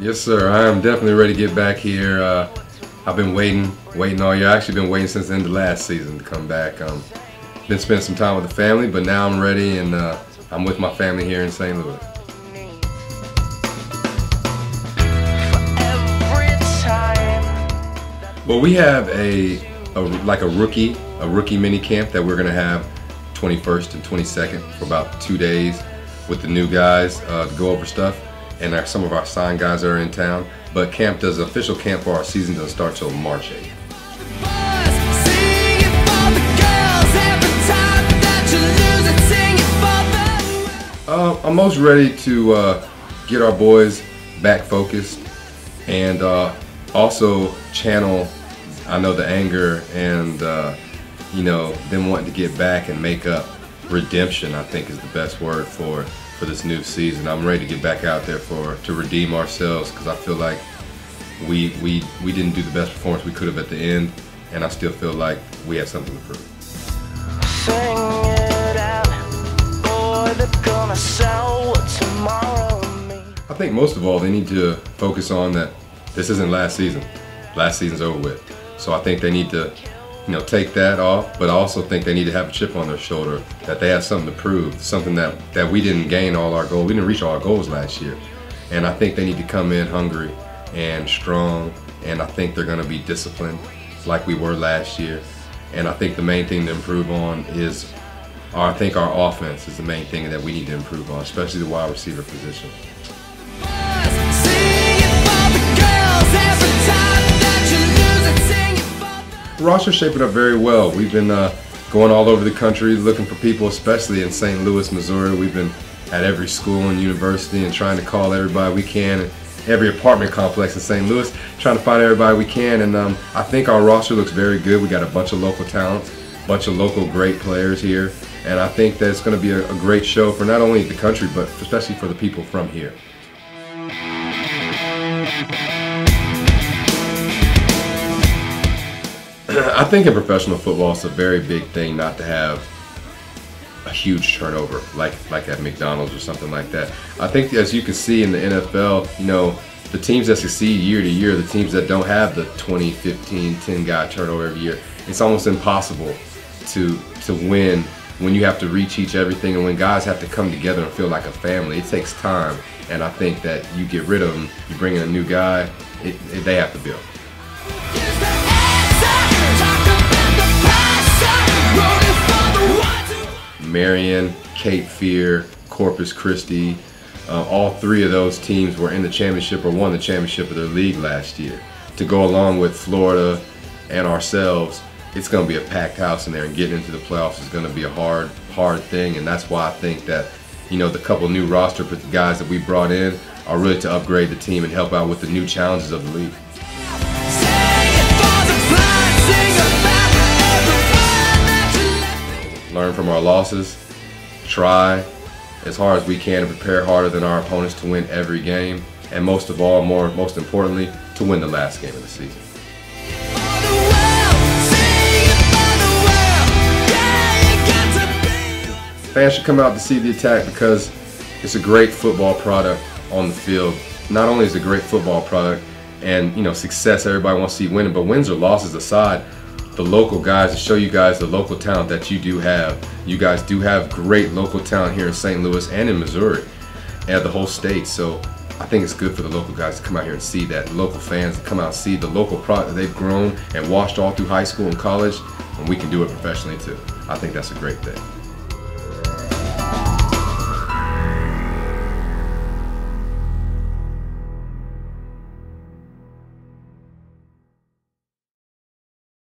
Yes, sir. I am definitely ready to get back here. Uh, I've been waiting, waiting all year. I've actually been waiting since the end of last season to come back. Um, been spending some time with the family, but now I'm ready and uh, I'm with my family here in St. Louis. Well, we have a, a, like a rookie, a rookie mini camp that we're gonna have 21st and 22nd for about two days with the new guys uh, to go over stuff. And our, some of our sign guys are in town. But camp does official camp for our season doesn't start till March 8th. Uh, I'm most ready to uh, get our boys back focused and uh, also channel I know the anger and uh, you know them wanting to get back and make up. Redemption, I think, is the best word for for this new season. I'm ready to get back out there for to redeem ourselves because I feel like we we we didn't do the best performance we could have at the end, and I still feel like we have something to prove. I think most of all they need to focus on that this isn't last season. Last season's over with. So I think they need to, you know, take that off, but I also think they need to have a chip on their shoulder that they have something to prove, something that, that we didn't gain all our goals. We didn't reach all our goals last year. And I think they need to come in hungry and strong, and I think they're going to be disciplined like we were last year. And I think the main thing to improve on is, our, I think our offense is the main thing that we need to improve on, especially the wide receiver position. Roster's shaping up very well. We've been uh, going all over the country looking for people, especially in St. Louis, Missouri. We've been at every school and university and trying to call everybody we can. Every apartment complex in St. Louis, trying to find everybody we can. And um, I think our roster looks very good. We got a bunch of local talents, a bunch of local great players here. And I think that it's going to be a, a great show for not only the country, but especially for the people from here. I think in professional football, it's a very big thing not to have a huge turnover, like like at McDonald's or something like that. I think as you can see in the NFL, you know, the teams that succeed year to year, the teams that don't have the 20, 15, 10 guy turnover every year, it's almost impossible to to win when you have to reach each everything and when guys have to come together and feel like a family. It takes time, and I think that you get rid of them, you bring in a new guy, it, it, they have to build. Marion, Cape Fear, Corpus Christi, uh, all three of those teams were in the championship or won the championship of their league last year. To go along with Florida and ourselves, it's going to be a packed house in there, and getting into the playoffs is going to be a hard, hard thing. And that's why I think that, you know, the couple new roster guys that we brought in are really to upgrade the team and help out with the new challenges of the league. Learn from our losses, try as hard as we can to prepare harder than our opponents to win every game, and most of all, more most importantly, to win the last game of the season. Fans should come out to see the attack because it's a great football product on the field. Not only is it a great football product and you know success everybody wants to see winning, but wins or losses aside, the local guys to show you guys the local talent that you do have. You guys do have great local talent here in St. Louis and in Missouri and the whole state. So I think it's good for the local guys to come out here and see that. Local fans to come out and see the local product that they've grown and watched all through high school and college, and we can do it professionally too. I think that's a great thing.